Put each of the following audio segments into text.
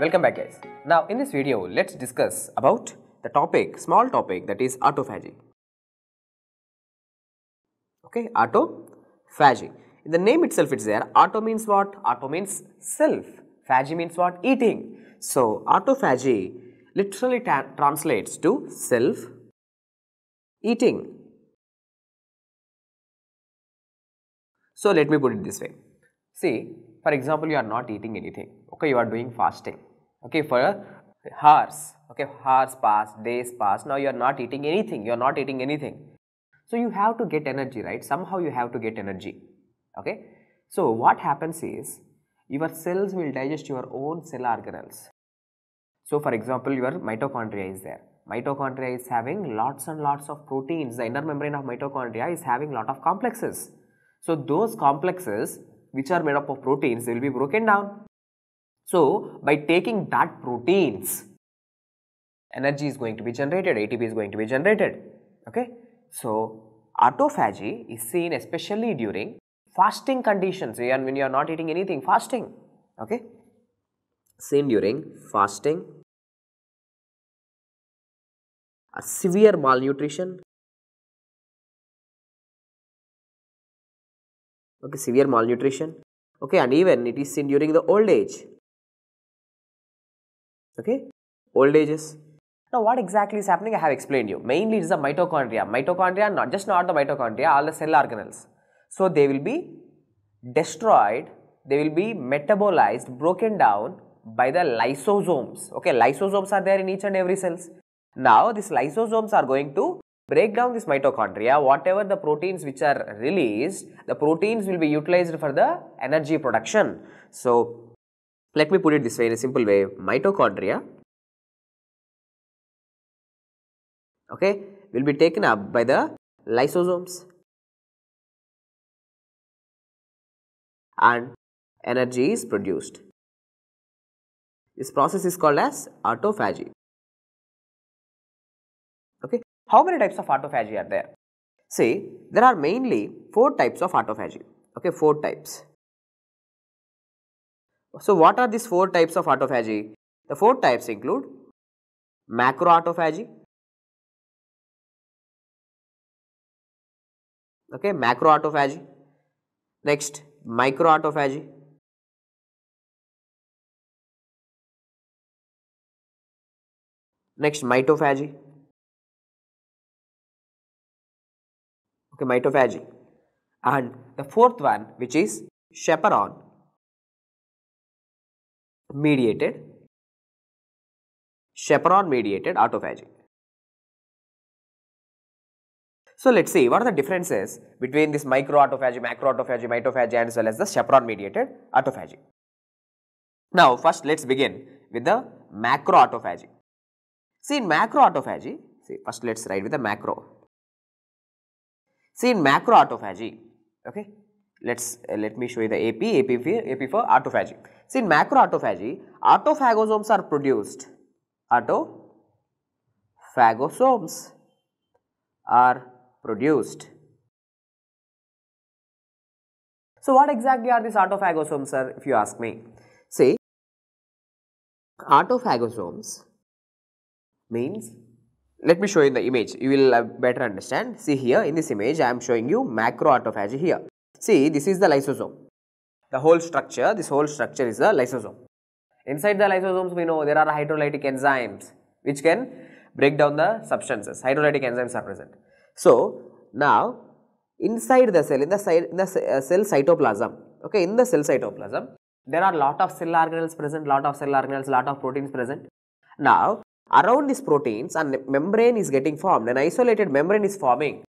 Welcome back guys. Now in this video let's discuss about the topic, small topic that is autophagy. Okay, autophagy. In the name itself it's there. Auto means what? Auto means self. Phagy means what? Eating. So autophagy literally translates to self eating. So let me put it this way. See, for example, you are not eating anything. Okay, you are doing fasting. Okay, for hours. Okay, hours pass, days pass. Now you are not eating anything. You are not eating anything. So you have to get energy, right? Somehow you have to get energy. Okay. So what happens is your cells will digest your own cell organelles. So for example, your mitochondria is there. Mitochondria is having lots and lots of proteins. The inner membrane of mitochondria is having lot of complexes. So those complexes which are made up of proteins they will be broken down. So by taking that proteins energy is going to be generated, ATP is going to be generated. Okay. So autophagy is seen especially during fasting conditions and when you are not eating anything fasting. Okay. Seen during fasting, a severe malnutrition okay severe malnutrition okay and even it is seen during the old age okay? Old ages. Now what exactly is happening? I have explained you. Mainly it is the mitochondria. Mitochondria not just not the mitochondria all the cell organelles. So they will be destroyed. They will be metabolized broken down by the lysosomes. Okay? Lysosomes are there in each and every cells. Now these lysosomes are going to break down this mitochondria, whatever the proteins which are released, the proteins will be utilized for the energy production. So, let me put it this way in a simple way, mitochondria okay, will be taken up by the lysosomes and energy is produced. This process is called as autophagy. Okay. How many types of autophagy are there? See, there are mainly four types of autophagy. Okay, four types. So, what are these four types of autophagy? The four types include macroautophagy, okay, macroautophagy, next microautophagy, next mitophagy, okay, mitophagy. And the fourth one which is chaperone mediated, chaperone mediated autophagy. So, let us see what are the differences between this microautophagy, macroautophagy, mitophagy and as well as the chaperone mediated autophagy. Now, first let us begin with the macroautophagy. See in macroautophagy, see first let us write with the macro. See in macroautophagy, okay, let's uh, let me show you the AP, AP for, AP for autophagy. See in macroautophagy, autophagosomes are produced, autophagosomes are produced. So, what exactly are these autophagosomes sir if you ask me? See, autophagosomes means let me show you the image. You will uh, better understand. See here in this image i am showing you macroautophagy here. See this is the lysosome the whole structure this whole structure is the lysosome. Inside the lysosomes we know there are hydrolytic enzymes which can break down the substances. Hydrolytic enzymes are present. So now inside the cell in the, in the uh, cell cytoplasm okay in the cell cytoplasm there are lot of cell organelles present lot of cell organelles lot of proteins present. Now around these proteins a membrane is getting formed an isolated membrane is forming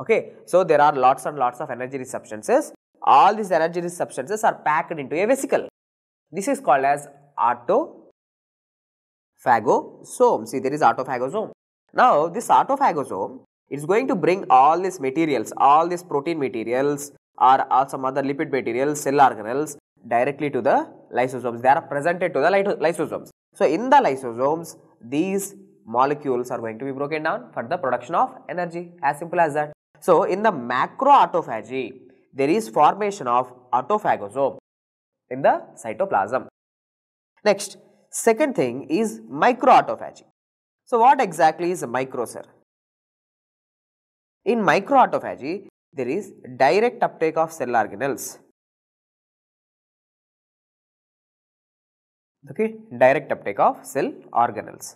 okay. So there are lots and lots of energy substances all these energy rich substances are packed into a vesicle. This is called as autophagosome see there is autophagosome. Now this autophagosome is going to bring all these materials all these protein materials or, some other lipid materials cell organelles directly to the lysosomes. They are presented to the lysosomes. So in the lysosomes these molecules are going to be broken down for the production of energy. As simple as that. So, in the macroautophagy there is formation of autophagosome in the cytoplasm. Next Second thing is microautophagy. So what exactly is micro, sir? In microautophagy, there is direct uptake of cell organelles. Okay, direct uptake of cell organelles.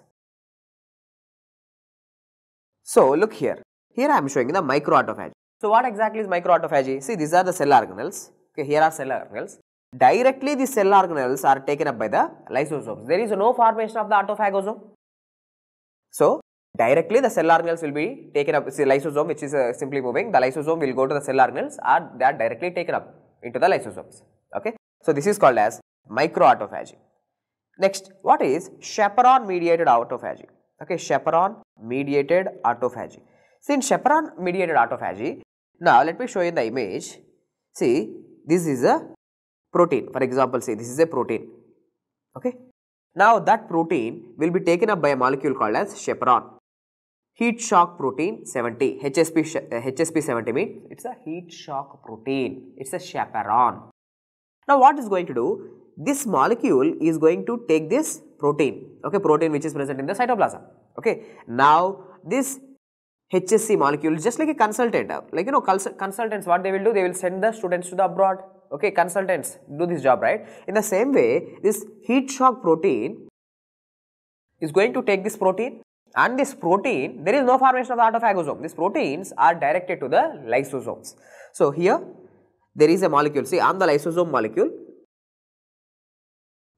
So look here, here I am showing the microautophagy. So what exactly is microautophagy? See these are the cell organelles, okay, here are cell organelles. Directly the cell organelles are taken up by the lysosomes. There is no formation of the autophagosome. So directly the cell organelles will be taken up, see lysosome which is uh, simply moving, the lysosome will go to the cell organelles or they are directly taken up into the lysosomes, okay. So this is called as microautophagy. Next, what is chaperone mediated autophagy? Okay, chaperone mediated autophagy. See in chaperone mediated autophagy, now let me show you the image. See, this is a protein, for example, say this is a protein, okay. Now that protein will be taken up by a molecule called as chaperone. Heat shock protein 70, HSP, uh, HSP 70 means it's a heat shock protein, it's a chaperone. Now what is going to do? This molecule is going to take this protein, okay, protein which is present in the cytoplasm, okay. Now this HSC molecule just like a consultant, uh, like you know consultants what they will do, they will send the students to the abroad, okay, consultants do this job, right. In the same way, this heat shock protein is going to take this protein and this protein, there is no formation of the autophagosome, these proteins are directed to the lysosomes. So here there is a molecule, see on the lysosome molecule,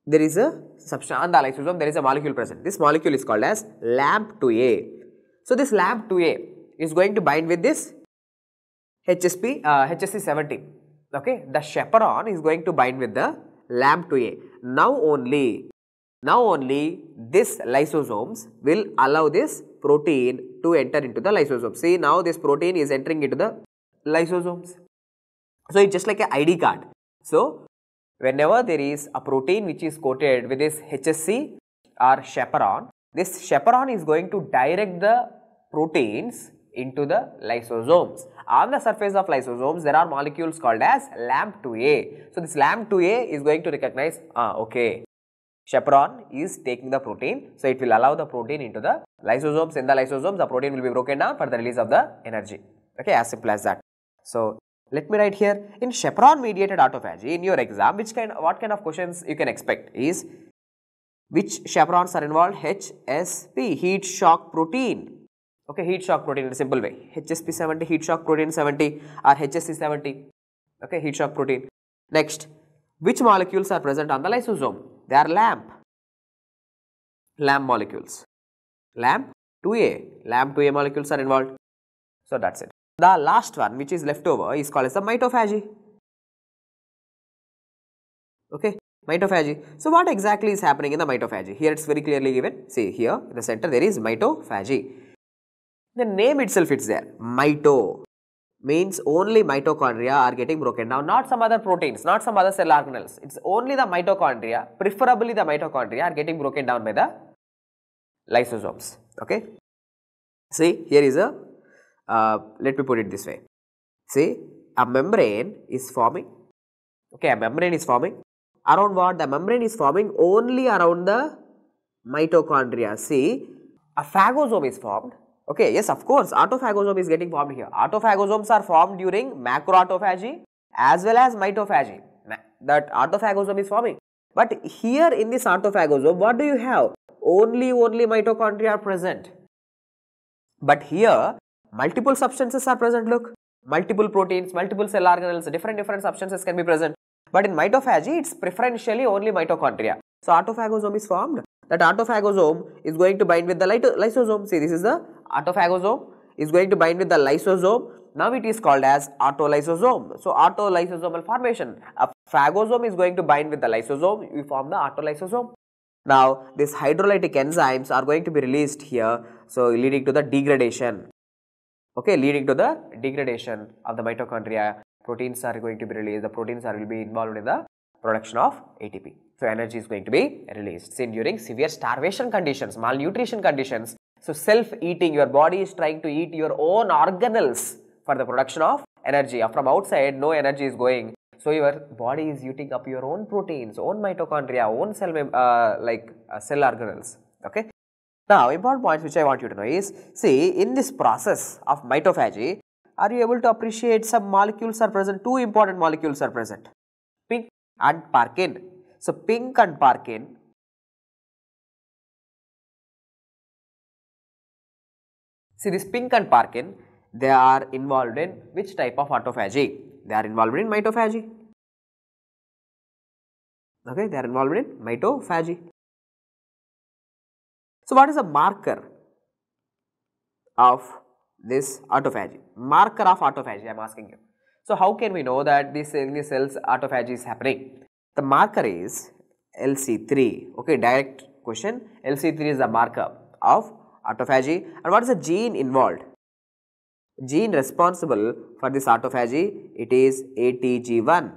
there is a substance on the lysosome, there is a molecule present. This molecule is called as LAMP2A. So this LAMP2A is going to bind with this HSP, uh, HSC70. Okay, the chaperone is going to bind with the LAMP2A. Now only, now only this lysosomes will allow this protein to enter into the lysosome. See now this protein is entering into the lysosomes. So it's just like an ID card. So whenever there is a protein which is coated with this HSC or chaperone, this chaperone is going to direct the proteins into the lysosomes. On the surface of lysosomes, there are molecules called as LAMP2A. So, this LAMP2A is going to recognize, ah, okay, chaperone is taking the protein. So, it will allow the protein into the lysosomes. In the lysosomes, the protein will be broken down for the release of the energy. Okay, as simple as that. So, let me write here in chaperone mediated autophagy in your exam which kind what kind of questions you can expect is which chaperones are involved HSP heat shock protein okay heat shock protein in a simple way HSP 70 heat shock protein 70 or HSC 70 okay heat shock protein next which molecules are present on the lysosome they are LAMP LAMP molecules LAMP 2A LAMP 2A molecules are involved so that's it the last one which is left over is called as the mitophagy. Okay, mitophagy. So what exactly is happening in the mitophagy? Here it's very clearly given. See here in the center there is mitophagy. The name itself is there. Mito means only mitochondria are getting broken down, not some other proteins, not some other cell organelles. It's only the mitochondria, preferably the mitochondria are getting broken down by the lysosomes. Okay. See here is a uh, let me put it this way. See, a membrane is forming. Okay, a membrane is forming. Around what? The membrane is forming only around the mitochondria. See, a phagosome is formed. Okay, yes, of course, autophagosome is getting formed here. Autophagosomes are formed during macroautophagy as well as mitophagy. That autophagosome is forming. But here in this autophagosome, what do you have? Only, only mitochondria are present. But here, multiple substances are present look multiple proteins multiple cell organelles different different substances can be present but in mitophagy it's preferentially only mitochondria so autophagosome is formed that autophagosome is going to bind with the lysosome see this is the autophagosome is going to bind with the lysosome. Now it is called as autolysosome. So autolysosomal formation. A phagosome is going to bind with the lysosome. We form the autolysosome. Now these hydrolytic enzymes are going to be released here. So leading to the degradation. Okay, leading to the degradation of the mitochondria. Proteins are going to be released, the proteins are will be involved in the production of ATP. So, energy is going to be released. Say during severe starvation conditions, malnutrition conditions, so self-eating, your body is trying to eat your own organelles for the production of energy. From outside, no energy is going. So your body is eating up your own proteins, own mitochondria, own cell uh, like uh, cell organelles. Okay. Now important points which I want you to know is see in this process of mitophagy are you able to appreciate some molecules are present two important molecules are present pink and parkin. So pink and parkin See this pink and parkin, they are involved in which type of autophagy? They are involved in mitophagy. Okay, they are involved in mitophagy. So, what is a marker of this autophagy? Marker of autophagy, I am asking you. So, how can we know that this in the cells autophagy is happening? The marker is LC3. Okay, direct question. LC3 is the marker of autophagy and what is the gene involved? Gene responsible for this autophagy it is ATG1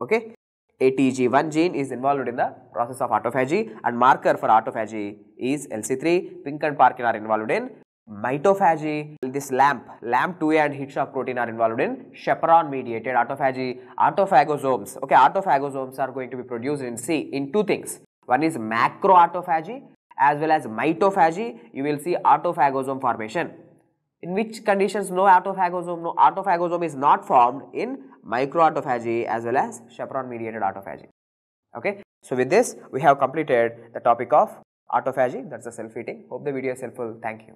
okay. ATG1 gene is involved in the process of autophagy and marker for autophagy is LC3. Pink and Parkin are involved in mitophagy. This LAMP, LAMP2A and heat shock protein are involved in chaperone mediated autophagy. Autophagosomes, okay, autophagosomes are going to be produced in C in two things. One is macroautophagy as well as mitophagy, you will see autophagosome formation. In which conditions no autophagosome, no autophagosome is not formed in microautophagy as well as chaperone mediated autophagy. Okay. So, with this we have completed the topic of autophagy that is the self-eating. Hope the video is helpful. Thank you.